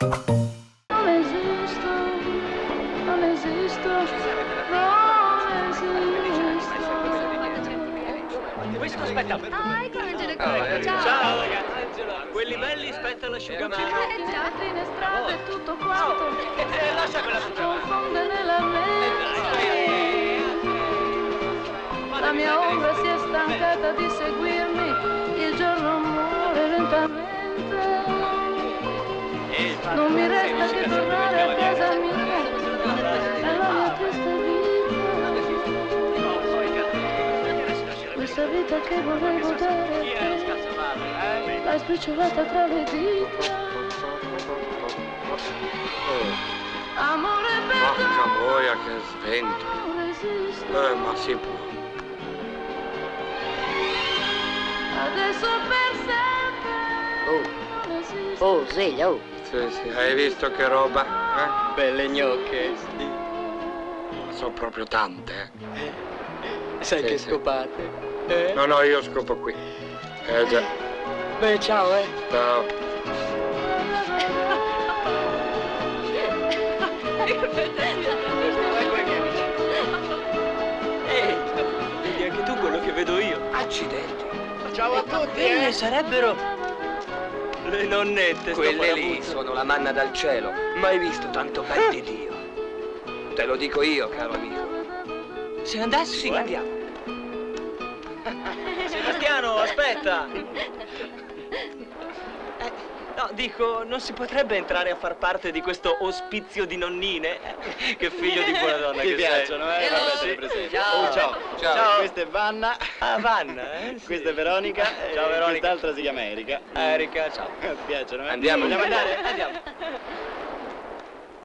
Non esisto, non esisto, non esisto. Questo aspetta per Hi, Angelo. Oh, ciao. ciao ragazzi. Quelli belli spetta l'asciugamano. Eh, già. Vetrine, strade, tutto quanto. Eh. Confonde nella mente. La mia ombra si è stancata di seguirmi. Il giorno muore lentamente. Non mi resta che tornare a casa mia, nella mia triste vita. Questa vita che a te, l'hai spicciolata tra le dita. Amore Porca perdono, boia che svento. Eh, ma si può. Adesso per sempre Oh. Oh, sveglia, oh. Sì, sì, hai visto che roba? Eh? Belle gnocche. Sono proprio tante, eh. Sai Sì, che sì. scopate. Eh? No, no, io scopo qui. Eh già. Beh, ciao, eh. Ciao. Ehi, vedi anche tu quello che vedo io. Accidenti. Ciao a tutti. Quelle sarebbero le nonnette. Quelle lì sono la manna dal cielo. Mai visto tanto bel di Dio. Te lo dico io, caro amico. Se andassi, Sì, andiamo. Sebastiano, aspetta. Eh, no, dico, non si potrebbe entrare a far parte di questo ospizio di nonnine? Eh, Che figlio di buona donna Ti che piacciono, sei. eh? Vabbè, sei presente. Ciao. Oh, ciao. Ciao. Questa è Vanna. Ah, Vanna, eh? sì. Questa è Veronica. Ciao, Veronica. Quest'altra si chiama Erika. Erika, ciao. Ti piacciono, eh? Andiamo. Vogliamo andare? Andiamo.